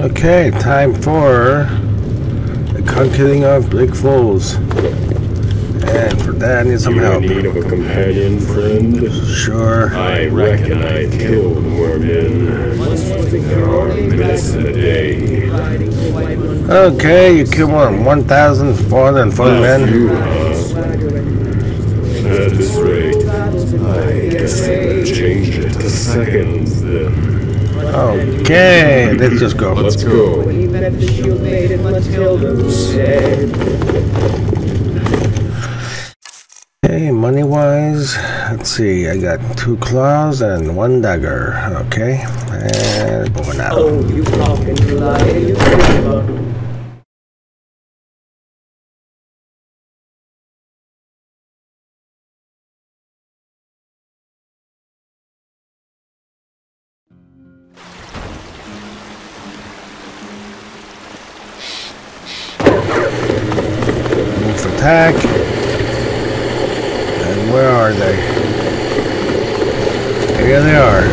Okay, time for the conquering of Bleak Falls. And for that, I need some you help. need of a companion, friend? Sure. I reckon I killed more men. There are minutes in a day. Okay, you killed one 1,440 men. You? At this rate, I guess I better change it to seconds then. Okay, let's just go. Let's go. He met the shield maiden Matilda who said, Okay, money wise, let's see. I got two claws and one dagger. Okay, and bow and arrow. Oh, you cock and you attack. And where are they? Here they are.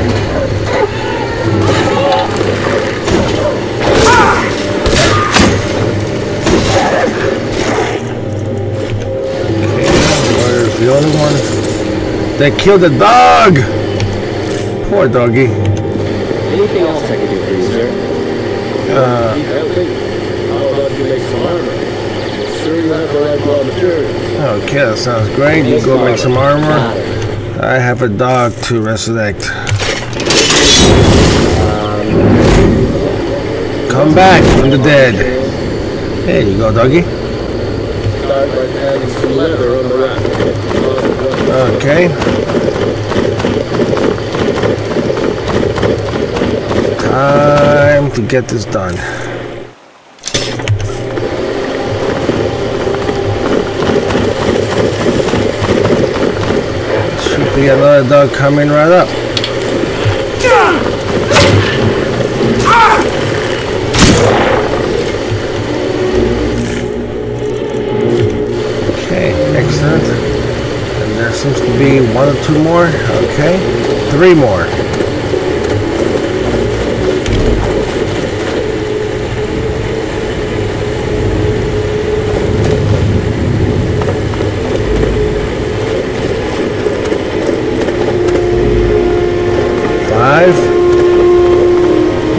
Okay, where's the other one? They killed the dog! Poor doggy. Anything else I can do for you, sir? Uh, okay, that sounds great. You go make some armor. I have a dog to resurrect. Come back from the dead. There you go, doggy. Okay. Time to get this done. Should got another dog coming right up. Okay, excellent. And there seems to be one or two more. Okay, three more. Five.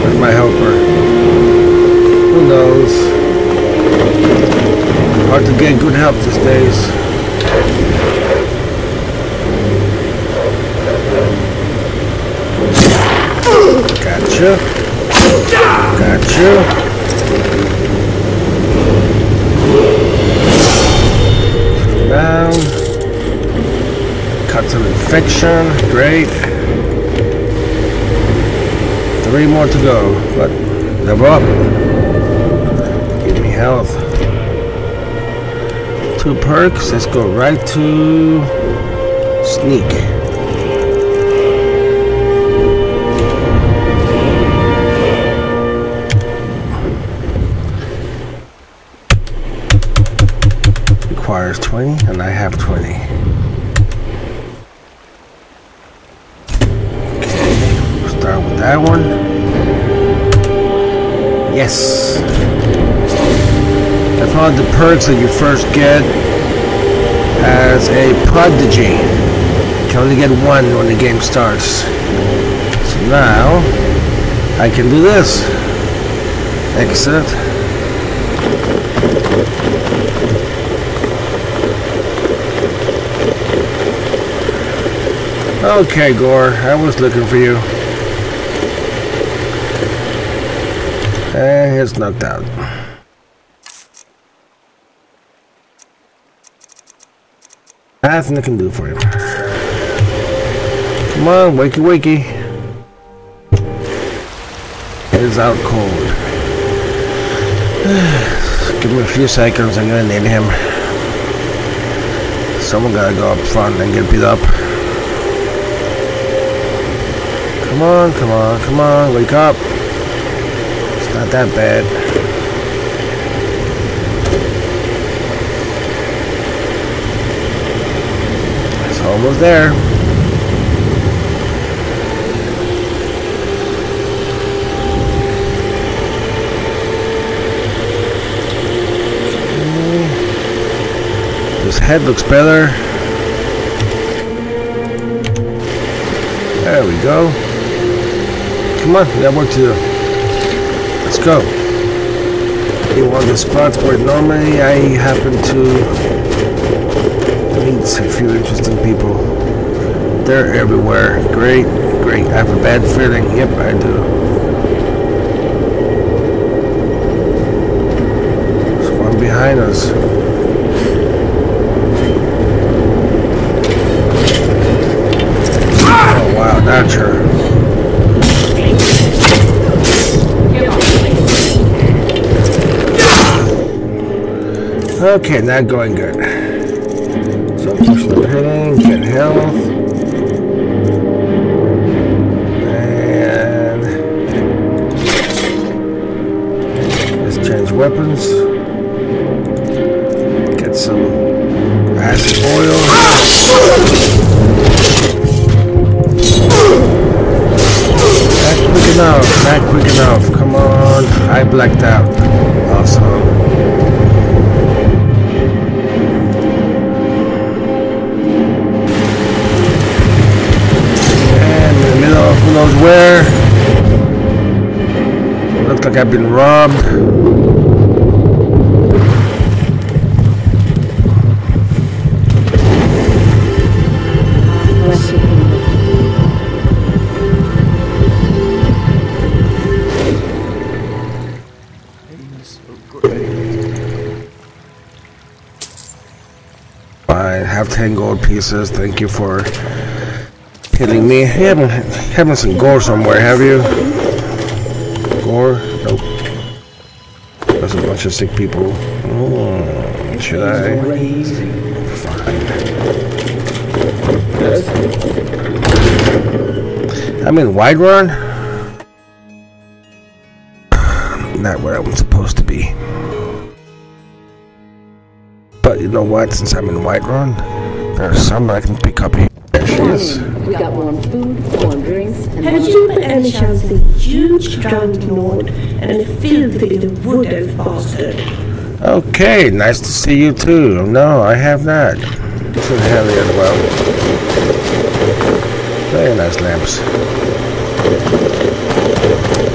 Where's my helper? Who knows? Hard to get good help these days. Gotcha. Gotcha. Down. Cut some infection. Great. Three more to go. But level up. Give me health. Two perks. Let's go right to sneak. Requires 20 and I have 20. Okay, start with that one. Yes. That's one of the perks that you first get as a prodigy. You can only get one when the game starts. So now I can do this. Excellent. Okay, Gore, I was looking for you. Eh, and he's knocked out. Nothing I can do for him. Come on, wakey wakey. He's out cold. Give me a few seconds, I'm gonna need him. Someone gotta go up front and get beat up. Come on, come on, come on, wake up. It's not that bad. It's almost there. This head looks better. There we go. Come on, we got work to do. Let's go. You want the spots where normally I happen to meet a few interesting people. They're everywhere. Great, great. I have a bad feeling. Yep, I do. One behind us. Okay, not going good. So the hitting, get health. And let's change weapons. Get some acid oil. Not quick enough, not quick enough. Come on. I blacked out. Knows where. Looks like I've been robbed. I have 10 gold pieces. Thank you for hitting me. You haven't, haven't seen gore somewhere, have you? Gore? Nope. There's a bunch of sick people. Oh, should I? Fine. I'm in Whiterun? Not where I'm supposed to be. But you know what? Since I'm in Whiterun, there's some I can pick up here. There is. We got warm food, warm drinks, and Have you by any chance a huge drunk lord and a filthy wood elf bastard? Okay, nice to see you too. No, I have not. Should have the other well. Very nice lamps.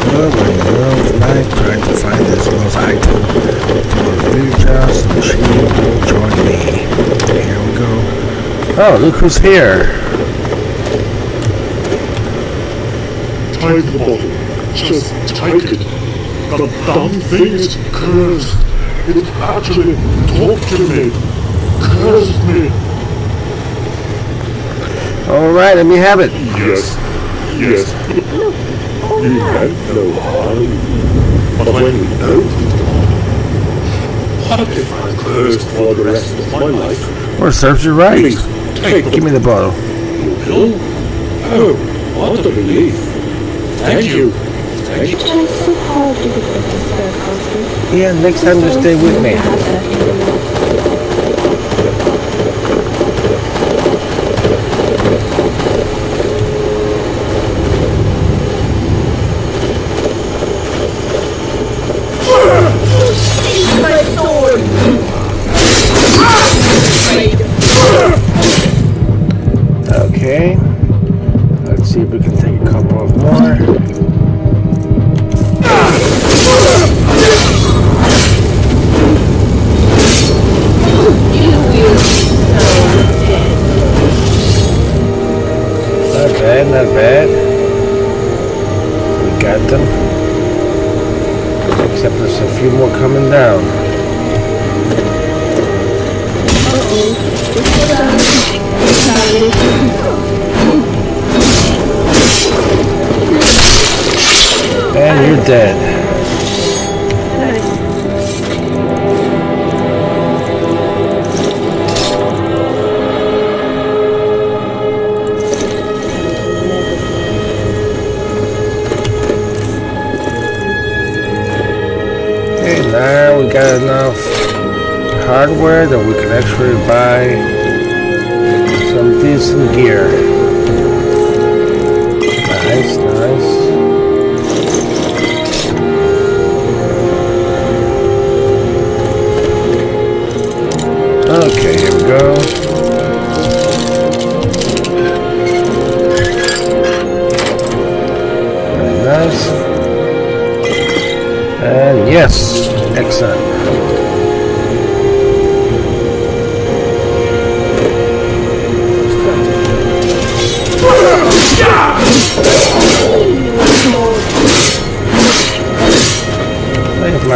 Well, we're in the middle of night trying to find this lost item for Vilja so she will join me. Here we go. Oh, look who's here. Take the bottle. Just take it. The dumb thing is cursed. It actually talked to me. Cursed me. Alright, let me have it. Yes. Yes. You meant no harm. But when you don't, what if I'm cursed for the rest of my life? Or serves you right. Please, take Give me the bottle. pill. Oh, what a relief. Thank you. Thank you. Try so hard to get this. Yeah, next time just stay with me. Except there's a few more coming down. And you're dead. Hardware that we can actually buy some decent gear. Nice, nice.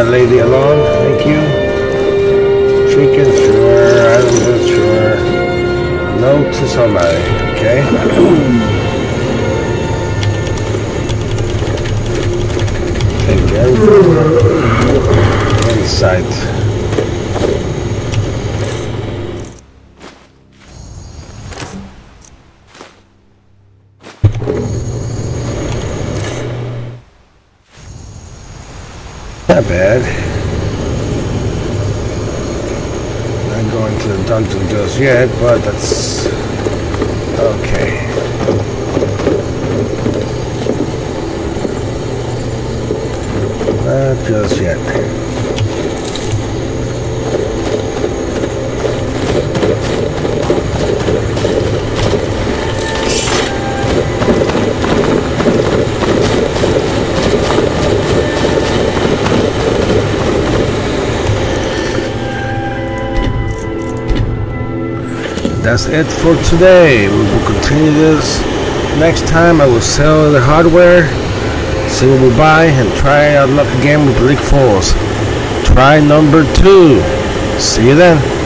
Lady alone, thank you. Chicken, sure. Islander, sure. No to somebody, okay? Take everything in bad. Not going to the dungeon just yet, but that's okay. Not just yet. That's it for today. We will continue this next time. I will sell the hardware, see what we buy, and try our luck again with Bleak Falls. Try number two. See you then.